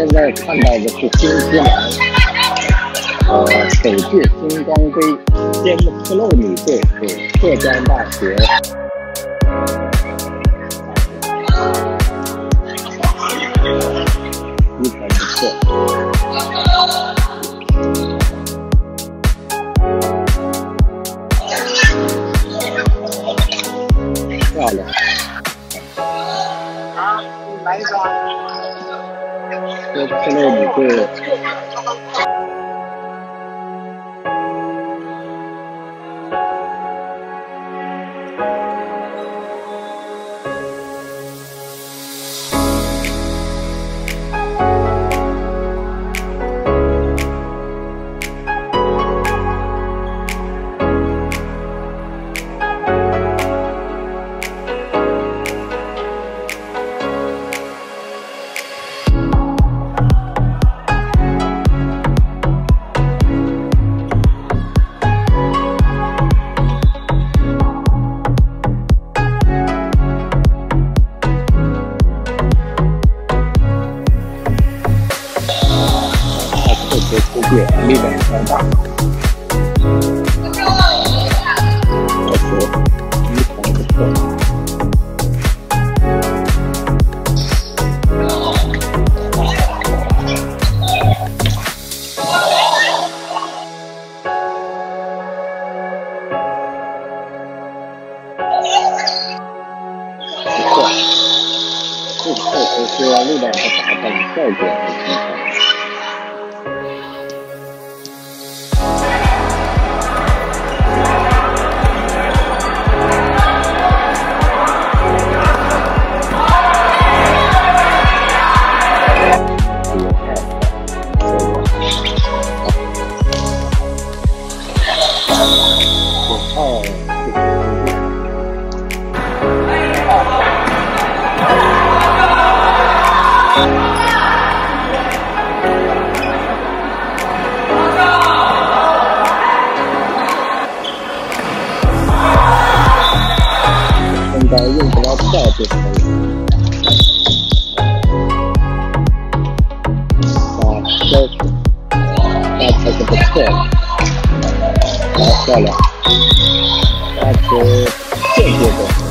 现在看到的是新西兰，呃，首届星光杯尖斯洛女队对浙江大学。非常不错，这这类女队。力量强大，而且非常不错。不错，这确实是力量和打扮效果很挺好。用不了票就可以。啊，这那还是不错，好漂亮，那是间接的。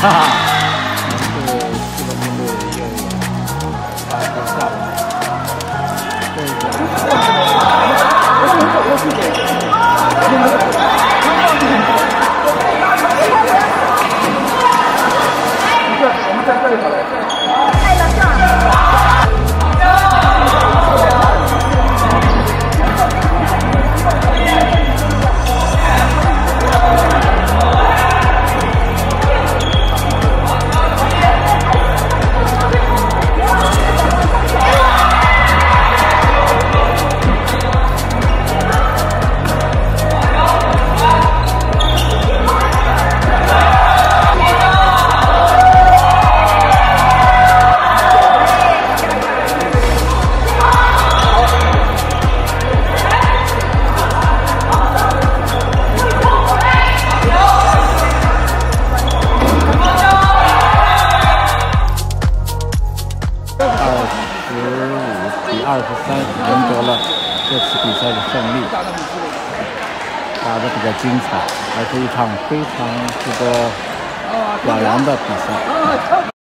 哈哈，打得比较精彩，还是一场非常值得表扬的比赛。